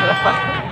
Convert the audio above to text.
Rafael.